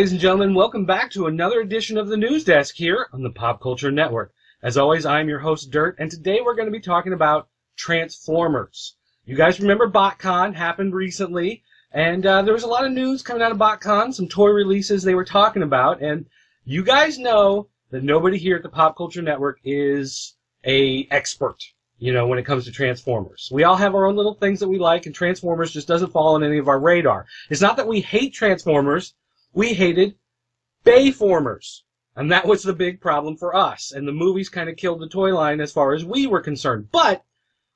Ladies and gentlemen, welcome back to another edition of the News Desk here on the Pop Culture Network. As always, I'm your host, Dirt, and today we're going to be talking about Transformers. You guys remember BotCon happened recently, and uh, there was a lot of news coming out of BotCon, some toy releases they were talking about, and you guys know that nobody here at the Pop Culture Network is a expert, you know, when it comes to Transformers. We all have our own little things that we like, and Transformers just doesn't fall on any of our radar. It's not that we hate Transformers, we hated Bayformers. And that was the big problem for us. And the movies kind of killed the toy line as far as we were concerned. But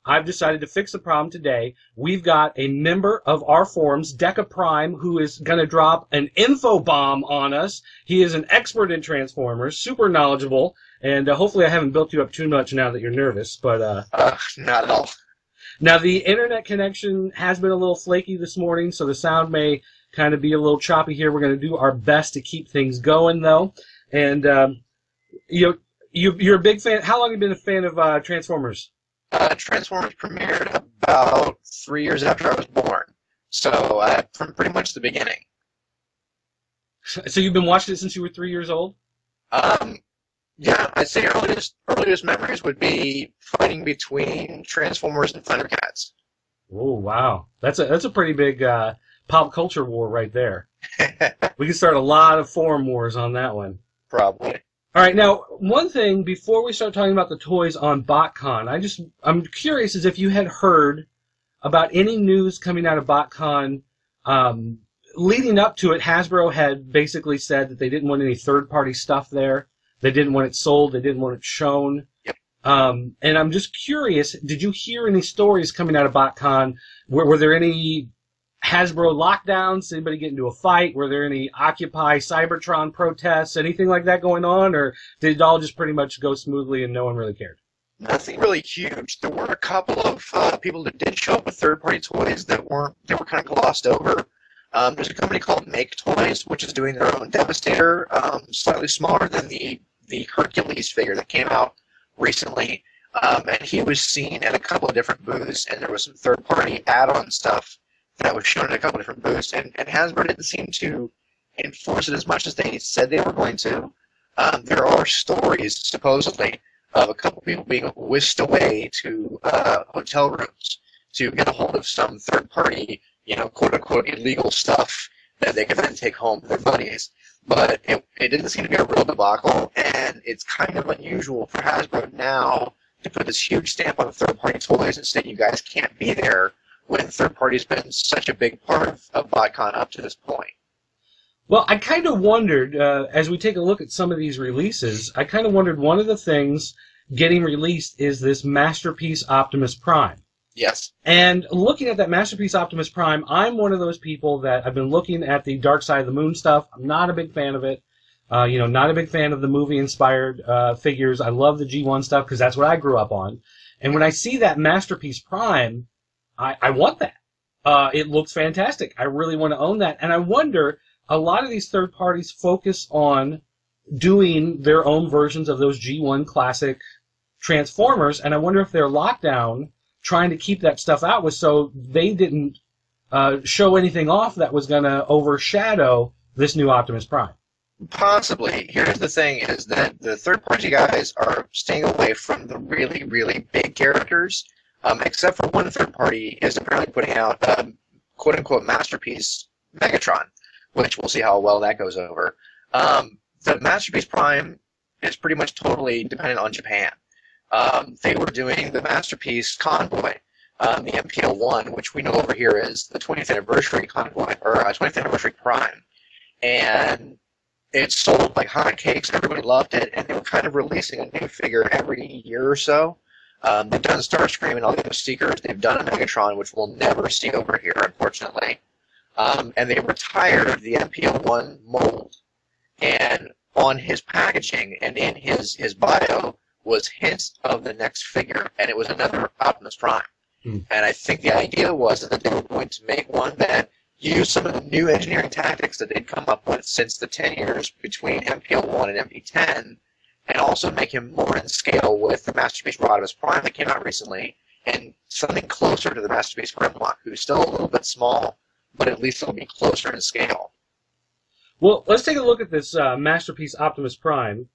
I've decided to fix the problem today. We've got a member of our forums, DekaPrime, who is going to drop an info bomb on us. He is an expert in Transformers, super knowledgeable, and uh, hopefully I haven't built you up too much now that you're nervous. But uh, Uh, not at all. Now the internet connection has been a little flaky this morning, so the sound may kind of be a little choppy here. We're going to do our best to keep things going, though. And um, you, you, you're a big fan. How long have you been a fan of uh, Transformers? Uh, Transformers premiered about three years after I was born, so uh, from pretty much the beginning. So you've been watching it since you were three years old. Um, yeah, I'd say earliest earliest memories would be fighting between Transformers and Thundercats. Oh wow, that's a that's a pretty big uh, pop culture war right there. We can start a lot of forum wars on that one. Probably. All right, now one thing before we start talking about the toys on BotCon, I just I'm curious as if you had heard about any news coming out of BotCon. Um, leading up to it, Hasbro had basically said that they didn't want any third-party stuff there. They didn't want it sold. They didn't want it shown. Yep. Um, and I'm just curious, did you hear any stories coming out of BotCon? Were, were there any Hasbro lockdowns? Did anybody get into a fight? Were there any Occupy Cybertron protests? Anything like that going on? Or did it all just pretty much go smoothly and no one really cared? Nothing really huge. There were a couple of uh, people that did show up with third-party toys that weren't they were kind of glossed over. Um, there's a company called MakeToys, which is doing their own Devastator, um, slightly smaller than the the Hercules figure that came out recently. Um, and he was seen at a couple of different booths, and there was some third-party add-on stuff that was shown at a couple of different booths. And, and Hasbro didn't seem to enforce it as much as they said they were going to. Um, there are stories, supposedly, of a couple of people being whisked away to uh, hotel rooms to get a hold of some third party, you know, quote unquote illegal stuff that they could then take home to their buddies. But it, it didn't seem to be a real debacle, and it's kind of unusual for Hasbro now to put this huge stamp on third party toys and say you guys can't be there when third party's been such a big part of, of BotCon up to this point. Well, I kind of wondered, uh, as we take a look at some of these releases, I kind of wondered one of the things getting released is this Masterpiece Optimus Prime. Yes. And looking at that Masterpiece Optimus Prime, I'm one of those people that I've been looking at the Dark Side of the Moon stuff. I'm not a big fan of it. Uh, you know, not a big fan of the movie inspired uh, figures. I love the G1 stuff because that's what I grew up on. And when I see that Masterpiece Prime, I, I want that. Uh, it looks fantastic. I really want to own that. And I wonder, a lot of these third parties focus on doing their own versions of those G1 classic Transformers, and I wonder if their lockdown trying to keep that stuff out was so they didn't uh, show anything off that was going to overshadow this new Optimus Prime. Possibly. Here's the thing: is that the third-party guys are staying away from the really, really big characters, um, except for one third party is apparently putting out um, "quote-unquote" masterpiece Megatron, which we'll see how well that goes over. Um, the masterpiece Prime is pretty much totally dependent on Japan. Um, they were doing the masterpiece Convoy, um, the MP-01, which we know over here is the 20th anniversary Convoy or uh, 20th anniversary Prime, and it sold like hotcakes. Everybody loved it, and they were kind of releasing a new figure every year or so. Um, they've done Starscream and all the other Seekers. They've done a Megatron, which we'll never see over here, unfortunately. Um, and they retired the MP-01 mold. And on his packaging and in his, his bio was hints of the next figure, and it was another Optimus Prime. Hmm. And I think the idea was that they were going to make one that used some of the new engineering tactics that they'd come up with since the 10 years between MP-01 and MP10, and also make him more in scale with the Masterpiece Rodimus Prime that came out recently, and something closer to the Masterpiece Grimlock, who's still a little bit small, but at least it'll be closer in scale. Well, let's take a look at this uh, masterpiece Optimus Prime.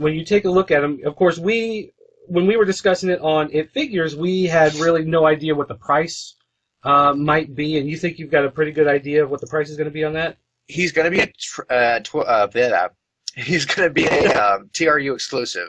When you take a look at them, of course, we when we were discussing it on It Figures, we had really no idea what the price uh, might be, and you think you've got a pretty good idea of what the price is going to be on that? He's going to be a tr- uh, tw- uh, he's going to be a um, TRU exclusive,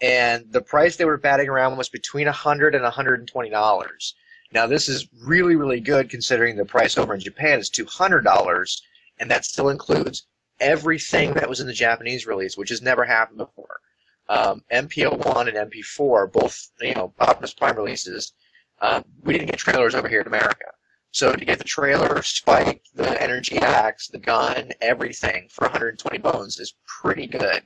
and the price they were batting around was between 100 and 120 dollars. Now this is really really good considering the price over in Japan is 200 dollars, and that still includes everything that was in the Japanese release, which has never happened before. Um, MPO1 and MP4, both you know Optimus Prime releases, um, we didn't get trailers over here in America. So to get the trailer, Spike, the energy axe, the gun, everything for 120 bones is pretty good.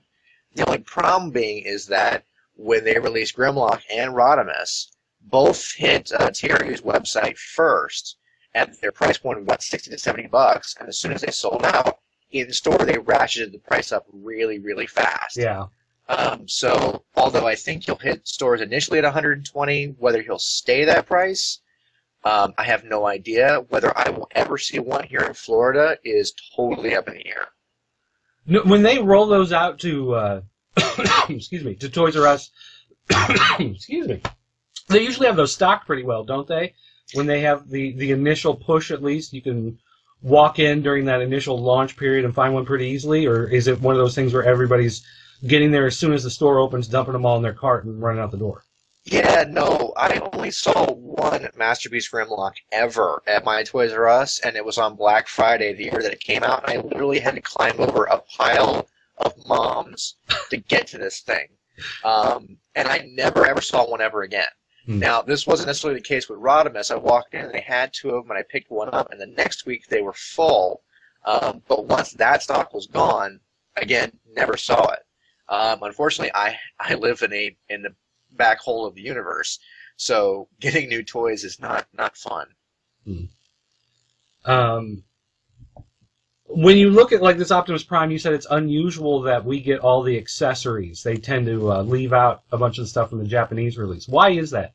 The only problem being is that when they released Grimlock and Rodimus, both hit uh, website first at their price point of about 60 to 70 bucks, and as soon as they sold out, in store they ratcheted the price up really, really fast. Yeah. Um, so, although I think he'll hit stores initially at 120, whether he'll stay that price, um, I have no idea. Whether I will ever see one here in Florida is totally up in the air. No, when they roll those out to, uh, excuse me, to Toys R Us, excuse me, they usually have those stocked pretty well, don't they? When they have the, the initial push, at least, you can walk in during that initial launch period and find one pretty easily, or is it one of those things where everybody's getting there as soon as the store opens, dumping them all in their cart and running out the door? Yeah, no, I only saw one Masterpiece Grimlock ever at my Toys R Us, and it was on Black Friday the year that it came out, and I literally had to climb over a pile of moms to get to this thing. Um, and I never ever saw one ever again. Hmm. Now, this wasn't necessarily the case with Rodimus. I walked in and they had two of them, and I picked one up, and the next week they were full. Um, but once that stock was gone, again, never saw it. Um, unfortunately, I, I live in a in the back hole of the universe, so getting new toys is not not fun. Um, when you look at like this Optimus Prime, you said it's unusual that we get all the accessories. They tend to uh, leave out a bunch of stuff from the Japanese release. Why is that?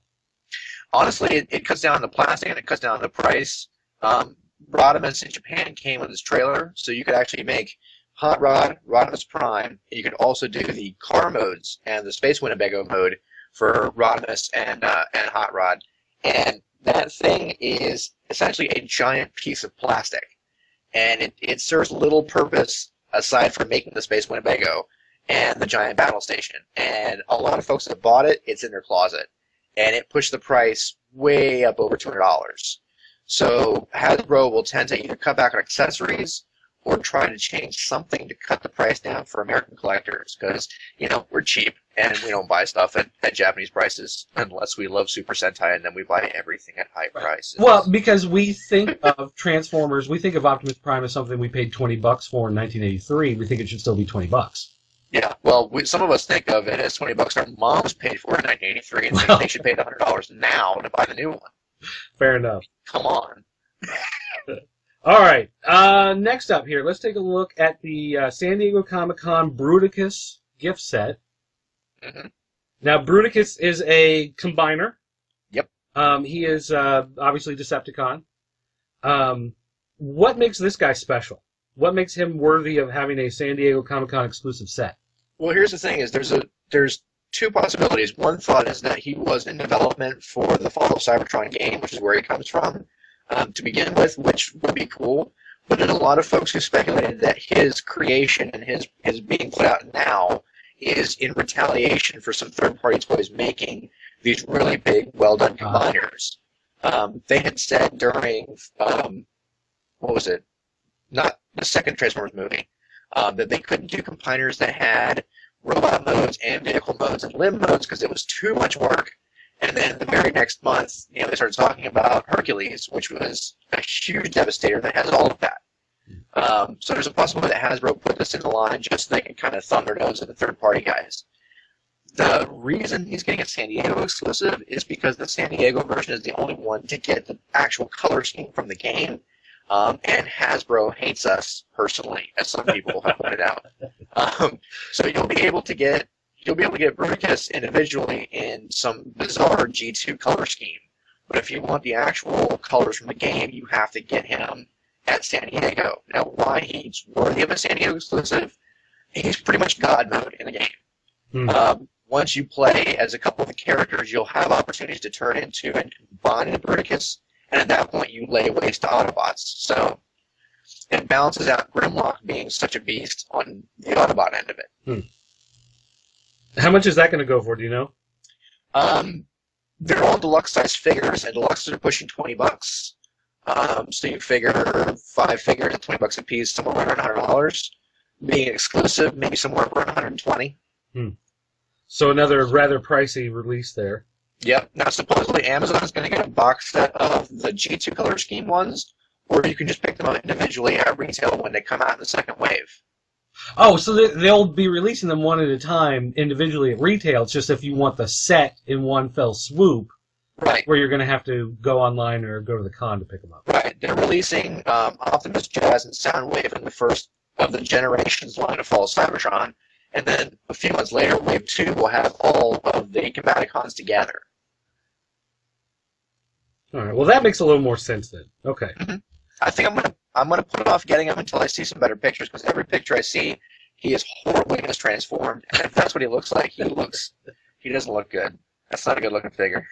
Honestly, it, it cuts down the plastic and it cuts down the price. Um, Rodimus in Japan came with this trailer, so you could actually make Hot Rod, Rodimus Prime. You could also do the car modes and the Space Winnebago mode for Rodimus and uh, and Hot Rod. And that thing is essentially a giant piece of plastic, and it, it serves little purpose aside from making the Space Winnebago and the giant battle station. And a lot of folks that bought it, it's in their closet, and it pushed the price way up over two hundred dollars. So Hasbro will tend to either cut back on accessories or try to change something to cut the price down for American collectors because, you know, we're cheap and we don't buy stuff at, at Japanese prices unless we love Super Sentai and then we buy everything at high prices. Well, because we think of Transformers, we think of Optimus Prime as something we paid twenty bucks for in 1983. We think it should still be twenty bucks. yeah, well, we, some of us think of it as 20 bucks our moms paid for in 1983 and Well. they should pay $100 now to buy the new one. Fair enough. Come on. All right. Uh, next up here, let's take a look at the uh, San Diego Comic Con Bruticus gift set. Mhm. Now, Bruticus is a combiner. Yep. Um, he is uh, obviously Decepticon. Um, what makes this guy special? What makes him worthy of having a San Diego Comic Con exclusive set? Well, here's the thing: is there's a there's two possibilities. One thought is that he was in development for the Fall of Cybertron game, which is where he comes from, um, to begin with, which would be cool. But then a lot of folks who speculated that his creation and his his being put out now is in retaliation for some third-party toys making these really big, well-done Ah. combiners. Um, they had said during um, what was it? Not the second Transformers movie um, that they couldn't do combiners that had robot modes and vehicle modes and limb modes because it was too much work. And then the very next month, you know, they started talking about Hercules, which was a huge devastator that has all of that. Um, so there's a possibility that Hasbro put this in the line just so they can kind of thumb their nose at the third party guys. The reason he's getting a San Diego exclusive is because the San Diego version is the only one to get the actual color scheme from the game. Um, and Hasbro hates us personally, as some people have pointed out. Um, so you'll be able to get you'll be able to get Bruticus individually in some bizarre G2 color scheme. But if you want the actual colors from the game, you have to get him at San Diego. Now, why he's worthy of a San Diego exclusive? He's pretty much God mode in the game. Hmm. Um, once you play as a couple of the characters, you'll have opportunities to turn into and combine into Bruticus, and at that point, you lay waste to Autobots. So it balances out Grimlock being such a beast on the Autobot end of it. How much is that going to go for? Do you know? Um, they're all deluxe size figures, and deluxes are pushing twenty bucks. Um, so you figure five figures at twenty bucks a piece, somewhere around hundred dollars. Being exclusive, maybe somewhere around one hundred twenty. Hmm. So another rather pricey release there. Yep. Now supposedly Amazon is going to get a box set of the G2 color scheme ones, or you can just pick them up individually at retail when they come out in the second wave. Oh, so they- they'll be releasing them one at a time individually at retail. It's just if you want the set in one fell swoop, Right. where you're going to have to go online or go to the con to pick them up. Right. They're releasing um, Optimus Jazz and Soundwave in the first of the generations line of Fall of Cybertron, and then a few months later, Wave Two will have all of the Combaticons together. All right. Well, that makes a little more sense then. Okay. I think I'm gonna I'm gonna put off getting him until I see some better pictures because every picture I see, he is horribly mistransformed, and if that's what he looks like, he looks he doesn't look good. That's not a good looking figure.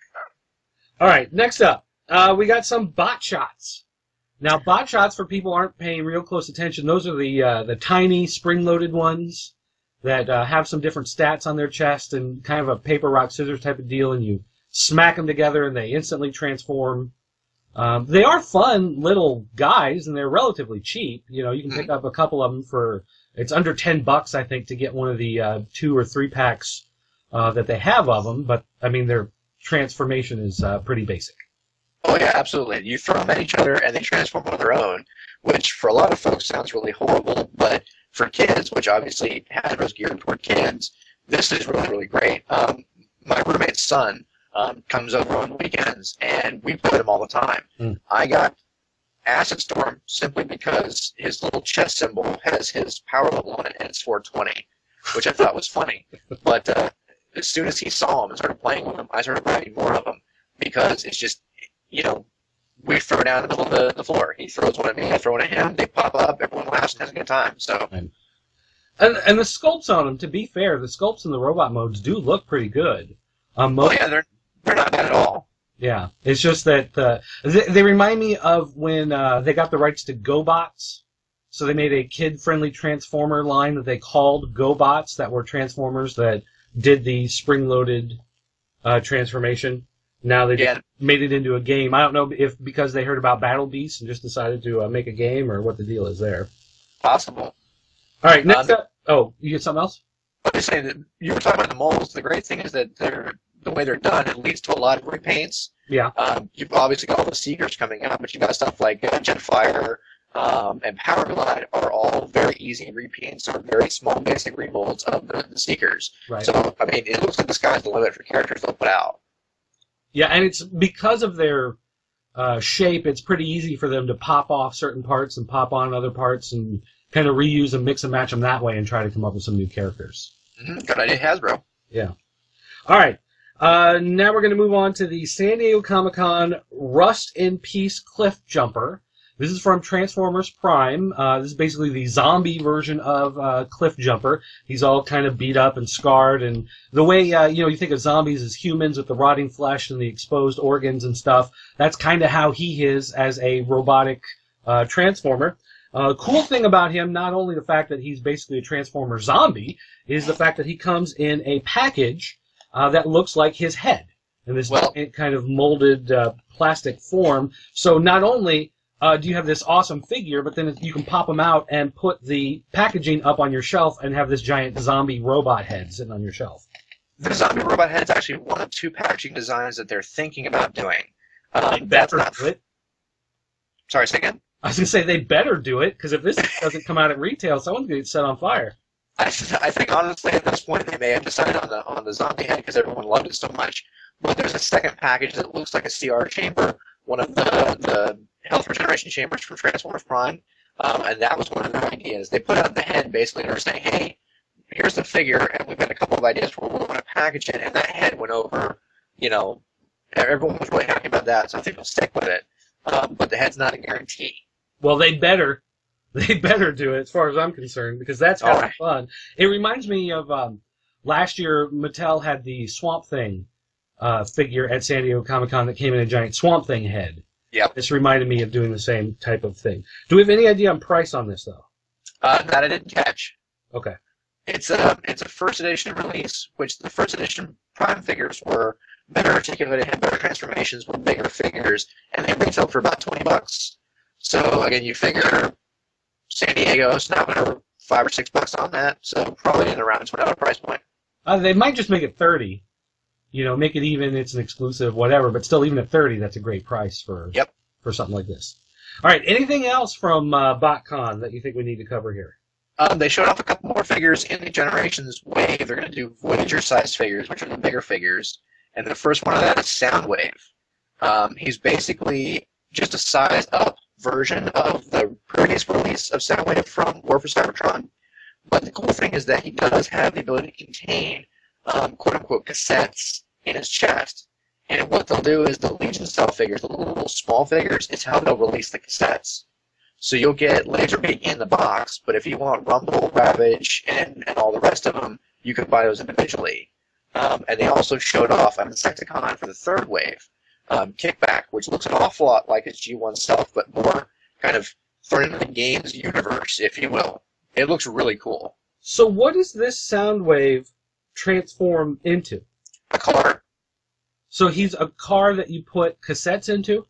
All right. Next up, uh, we got some bot shots. Now, bot shots for people aren't paying real close attention. Those are the uh, the tiny spring-loaded ones that uh, have some different stats on their chest and kind of a paper rock scissors type of deal, and you smack them together and they instantly transform. Um, they are fun little guys and they're relatively cheap. You know, you can pick up a couple of them for it's under ten bucks, I think, to get one of the uh, two or three packs uh, that they have of them. But I mean, their transformation is uh, pretty basic. Oh yeah, absolutely. You throw them at each other and they transform on their own, which for a lot of folks sounds really horrible, but for kids, which obviously Hasbro's geared toward kids, this is really really great. Um, my roommate's son um, comes over on weekends and we play them all the time. Hmm. I got Acid Storm simply because his little chest symbol has his power level on it and it's 420, which I thought was funny. But uh, as soon as he saw him and started playing with him, I started grabbing more of them because it's just, you know, we throw down in the middle of the, the floor. He throws one at me, I throw one at him, they pop up, everyone laughs and has a good time. So, And and the sculpts on them, to be fair, the sculpts in the robot modes do look pretty good. Um, oh yeah, they're, they're not bad at all. yeah, it's just that uh, they, they remind me of when uh, they got the rights to GoBots. So they made a kid-friendly Transformer line that they called GoBots that were Transformers that did the spring-loaded uh, transformation. Now they Yeah, made it into a game. I don't know if because they heard about Battle Beasts and just decided to uh, make a game or what the deal is there. possible. All right, next Um, up. Oh, you get something else? I'm just saying that you were talking about the molds. The great thing is that they're the way they're done. It leads to a lot of repaints. Yeah. Um, you've obviously got all the Seekers coming out, but you've got stuff like uh, Jetfire um, and Powerglide are all very easy repaints or very small basic remolds of the, the Seekers. Right. So I mean, it looks like the sky's the limit for characters they'll put out. Yeah, and it's because of their uh, shape. It's pretty easy for them to pop off certain parts and pop on other parts, and kind of reuse and mix and match them that way, and try to come up with some new characters. Mhm, Good idea, Hasbro. Yeah. All right. Uh, now we're going to move on to the San Diego Comic Con Rust in Peace Cliffjumper. This is from Transformers Prime. Uh, this is basically the zombie version of uh, Cliffjumper. He's all kind of beat up and scarred, and the way uh, you know you think of zombies as humans with the rotting flesh and the exposed organs and stuff. That's kind of how he is as a robotic uh, transformer. Uh, cool thing about him, not only the fact that he's basically a transformer zombie, is the fact that he comes in a package uh, that looks like his head in this Well- kind of molded uh, plastic form. So not only uh, do you have this awesome figure, but then you can pop them out and put the packaging up on your shelf and have this giant zombie robot head sitting on your shelf. The zombie robot head is actually one of two packaging designs that they're thinking about doing. Um, that's better not. do it. Sorry, say again. I was gonna say they better do it because if this doesn't come out at retail, someone's gonna get set on fire. I, I think honestly at this point they may have decided on the on the zombie head because everyone loved it so much. But there's a second package that looks like a CR chamber, one of the the health regeneration chambers from Transformers Prime, um, and that was one of their ideas. They put out the head basically and were saying, hey, here's the figure, and we've got a couple of ideas for what we want to package it, and that head went over. You know, everyone was really happy about that, so I think we'll stick with it. Um, but the head's not a guarantee. Well, they better, they better do it as far as I'm concerned because that's kind of Alright. fun. It reminds me of um, last year Mattel had the Swamp Thing uh, figure at San Diego Comic Con that came in a giant Swamp Thing head. Yep. This reminded me of doing the same type of thing. Do we have any idea on price on this though? Uh, that I didn't catch. Okay. It's a it's a first edition release, which the first edition Prime figures were better articulated, had better transformations, were bigger figures, and they retail for about twenty bucks. So again, you figure San Diego's now another five or six bucks on that, so probably in around twenty dollar price point. Uh, they might just make it thirty. You know, make it even. It's an exclusive, whatever. But still, even at thirty, that's a great price for Yep. for something like this. All right. Anything else from uh, BotCon that you think we need to cover here? Um, they showed off a couple more figures in the Generations wave. They're going to do Voyager size figures, which are the bigger figures. And the first one of that is Soundwave. Um, he's basically just a size up version of the previous release of Soundwave from War for Cybertron. But the cool thing is that he does have the ability to contain um, quote unquote cassettes in his chest. And what they'll do is the Legion style figures, the little, small figures, is how they'll release the cassettes. So you'll get Laserbeak in the box, but if you want Rumble, Ravage, and, and all the rest of them, you can buy those individually. Um, and they also showed off on Insecticon for the third wave, um, Kickback, which looks an awful lot like its G1 self, but more kind of thrown into the game's universe, if you will. It looks really cool. So, what does this sound wave transform into? A car, So he's a car that you put cassettes into.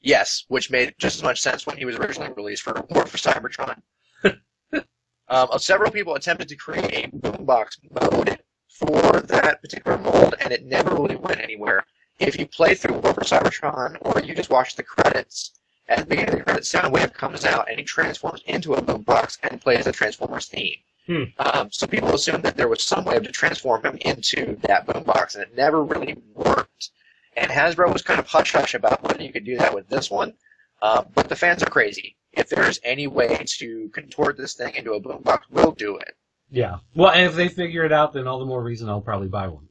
yes, which made just as much sense when he was originally released for War for Cybertron. um, several people attempted to create a boombox mode for that particular mold, and it never really went anywhere. If you play through War for Cybertron, or you just watch the credits, at the beginning of the credits, Soundwave comes out and he transforms into a boombox and plays the Transformers theme. Hmm. Um, so people assumed that there was some way to transform him into that boombox, and it never really worked. And Hasbro was kind of hush hush about whether you could do that with this one. Uh, but the fans are crazy. If there's any way to contort this thing into a boombox, we'll do it. Yeah. Well, and if they figure it out, then all the more reason I'll probably buy one.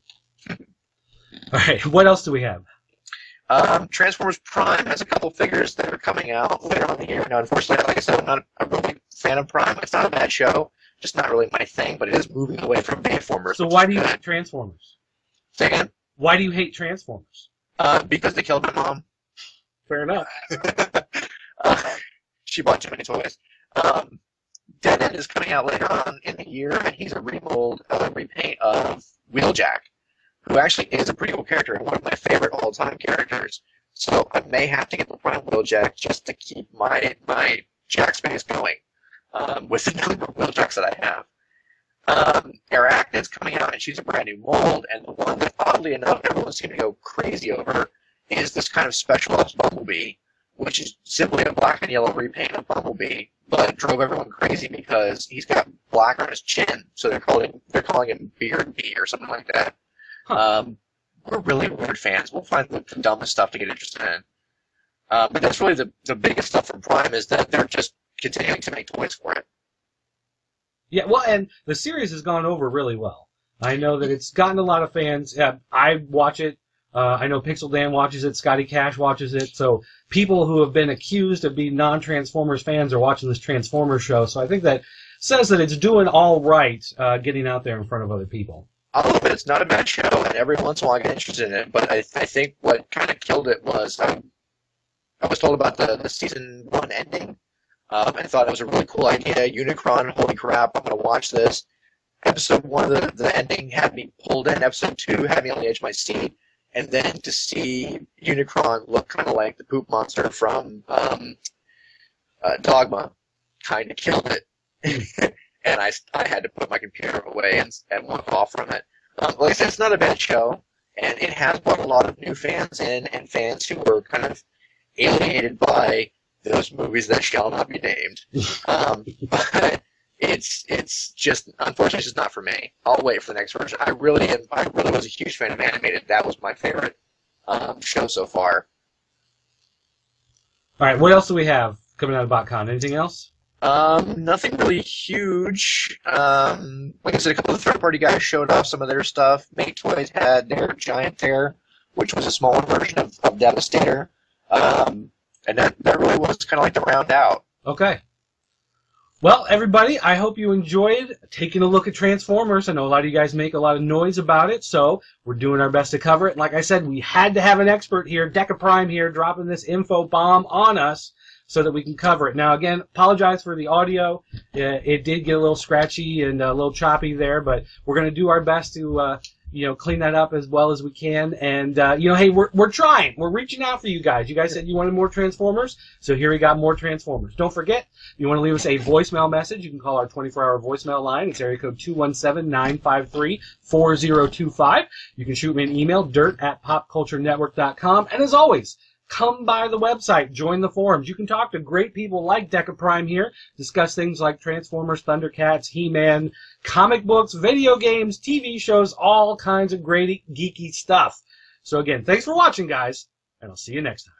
All right. What else do we have? Um, Transformers Prime has a couple figures that are coming out later on the year. Now, unfortunately, like I said, I'm not a real big fan of Prime. It's not a bad show, just not really my thing. But it is moving away from Bayformers. So why do you hate Transformers? Say again? Why do you hate Transformers? Uh, because they killed my mom. Fair enough. uh, she bought too many toys. Um, Dead End is coming out later on in the year, and he's a remold, uh, repaint of Wheeljack, who actually is a pretty cool character and one of my favorite all-time characters. So I may have to get the Prime Wheeljack just to keep my my Jack space going um, with the number of Wheeljacks that I have. Um, Airachnid's coming out, and she's a brand new mold, and the one that, oddly enough, everyone seemed to go crazy over is this kind of special ops Bumblebee, which is simply a black and yellow repaint of Bumblebee, but drove everyone crazy because he's got black on his chin, so they're calling they're calling him Beard Bee or something like that. Um, we're really weird fans. We'll find the dumbest stuff to get interested in. Uh, but that's really the, the biggest stuff from Prime is that they're just continuing to make toys for it. Yeah. Well, and the series has gone over really well. I know that it's gotten a lot of fans. Yeah, I watch it. Uh, I know Pixel Dan watches it. Scotty Cash watches it. So people who have been accused of being non-Transformers fans are watching this Transformers show. So I think that says that it's doing all right, uh, getting out there in front of other people. I'll admit it's not a bad show, and every once in a while I get interested in it. But I, I think what kind of killed it was I, I was told about the, the season one ending, um, and thought it was a really cool idea. Unicron, holy crap, I'm going to watch this. Episode one, the, the ending had me pulled in. Episode two had me on the edge of my seat. And then to see Unicron look kind of like the poop monster from um, uh, Dogma kind of killed it. and I, I had to put my computer away and, and walk off from it. Um, like I said, it's not a bad show, and it has brought a lot of new fans in, and fans who were kind of alienated by those movies that shall not be named. um, but it's it's just unfortunately it's just not for me. I'll wait for the next version. I really am. I really was a huge fan of animated. That was my favorite um, show so far. All right. What else do we have coming out of BotCon? Anything else? Um, nothing really huge. Um, like I said, a couple of third-party guys showed off some of their stuff. MakeToys had their Giant Tear, which was a smaller version of, of Devastator. Um, and that, that really was kind of like the round out. Okay. Well, everybody, I hope you enjoyed taking a look at Transformers. I know a lot of you guys make a lot of noise about it, so we're doing our best to cover it. Like I said, we had to have an expert here, DekaPrime here, dropping this info bomb on us so that we can cover it. Now, again, apologize for the audio. Uh, it did get a little scratchy and a little choppy there, but we're going to do our best to uh, you know, clean that up as well as we can. And, uh, you know, hey, we're, we're trying. We're reaching out for you guys. You guys said you wanted more Transformers, so here we got more Transformers. Don't forget, you want to leave us a voicemail message, you can call our 24-hour voicemail line. It's area code 217-953-4025. You can shoot me an email, dirt at popculturenetwork.com. And as always, come by the website, join the forums. You can talk to great people like DekaPrime here, discuss things like Transformers, Thundercats, He-Man, comic books, video games, TV shows, all kinds of great geeky stuff. So again, thanks for watching, guys, and I'll see you next time.